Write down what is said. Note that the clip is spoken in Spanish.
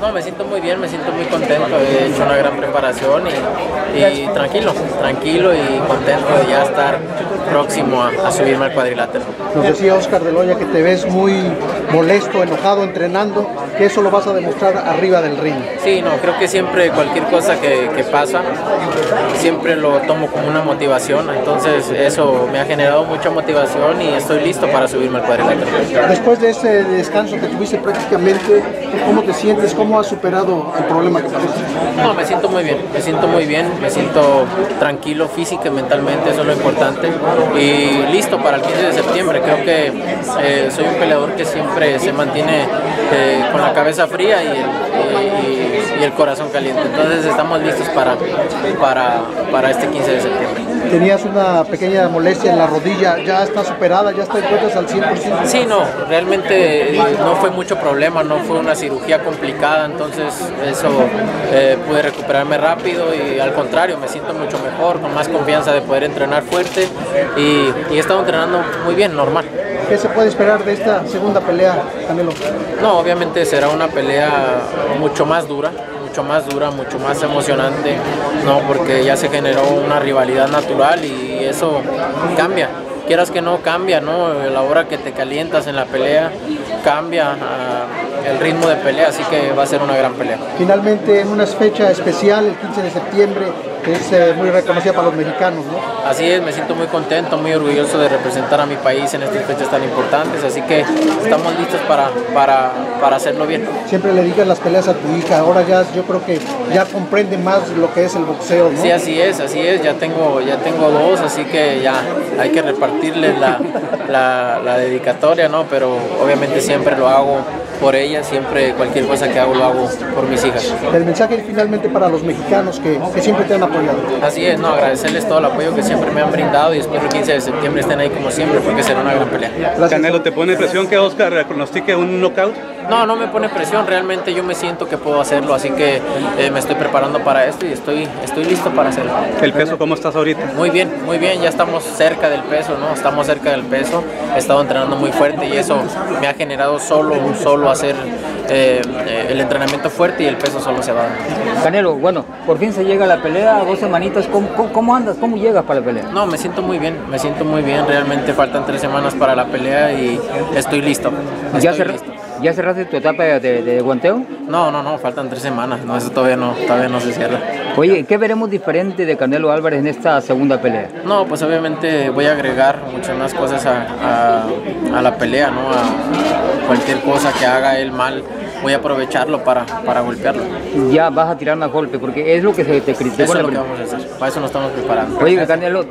No, me siento muy bien, me siento muy contento. He hecho una gran preparación y, tranquilo, tranquilo y contento de ya estar próximo a, subirme al cuadrilátero. Nos decía Oscar de Loya que te ves muy molesto, enojado, entrenando, que eso lo vas a demostrar arriba del ring. Sí, no, creo que siempre cualquier cosa que, que pasa, siempre lo tomo como una motivación, entonces eso me ha generado mucha motivación y estoy listo para subirme al cuadrilátero. Después de ese descanso que tuviste prácticamente, ¿cómo te sientes? ¿Cómo has superado el problema que padeciste? No, me siento muy bien, me siento muy bien, me siento tranquilo física y mentalmente, eso es lo importante. Y listo para el 15 de septiembre, creo que eh, soy un peleador que siempre se mantiene eh, con la cabeza fría y y, el corazón caliente. Entonces estamos listos para, para, para este 15 de septiembre. Tenías una pequeña molestia en la rodilla, ¿ya está superada? ¿Ya está encuentras al 100%? Sí, no, realmente eh, no fue mucho problema, no fue una cirugía complicada, entonces eso eh, pude recuperarme rápido y al contrario, me siento mucho mejor, con más confianza de poder entrenar fuerte y, y he estado entrenando muy bien, normal. ¿Qué se puede esperar de esta segunda pelea, Canelo? No, obviamente será una pelea mucho más dura, mucho más dura, mucho más emocionante, no, porque ya se generó una rivalidad natural y eso cambia. Quieras que no cambia, ¿no? La hora que te calientas en la pelea cambia ah, el ritmo de pelea, así que va a ser una gran pelea. Finalmente, en una fecha especial, el 15 de septiembre, que es eh, muy reconocida para los mexicanos, ¿no? Así es, me siento muy contento, muy orgulloso de representar a mi país en estas fechas tan importantes, así que estamos listos para, para, para hacerlo bien. Siempre le digas las peleas a tu hija, ahora ya yo creo que ya comprende más lo que es el boxeo, ¿no? Sí, así es, así es, ya tengo, ya tengo dos, así que ya hay que repartirles la, la, la dedicatoria, ¿no? Pero obviamente siempre lo hago por ella, siempre cualquier cosa que hago lo hago por mis hijas. El mensaje finalmente para los mexicanos que, que, siempre te han apoyado. Así es, no, agradecerles todo el apoyo que siempre me han brindado y espero el 15 de septiembre estén ahí como siempre porque será una gran pelea. Canelo, ¿te pone presión que Oscar pronostique un knockout? No, no me pone presión, realmente yo me siento que puedo hacerlo, así que eh, me estoy preparando para esto y estoy, estoy listo para hacerlo. ¿El peso cómo estás ahorita? Muy bien, muy bien, ya estamos cerca del peso, ¿no? Estamos cerca del peso, he estado entrenando muy fuerte y eso me ha generado solo, solo hacer eh, eh, el entrenamiento fuerte y el peso solo se va. Canelo, bueno, por fin se llega a la pelea, dos semanitas, ¿cómo, cómo, andas? ¿Cómo llegas para la pelea? No, me siento muy bien, me siento muy bien, realmente faltan tres semanas para la pelea y estoy listo. ¿Ya, ¿Ya cerraste tu etapa de, guanteo? No, no, no, faltan tres semanas, no, eso todavía no, todavía no se cierra. Oye, ¿qué veremos diferente de Canelo Álvarez en esta segunda pelea? No, pues obviamente voy a agregar muchas más cosas a, a la pelea, ¿no? A cualquier cosa que haga él mal voy a aprovecharlo para, para golpearlo. Ya vas a tirar más golpe, porque es lo que se te critica. Eso es lo que vamos a hacer, para eso nos estamos preparando. Oye, Canelo,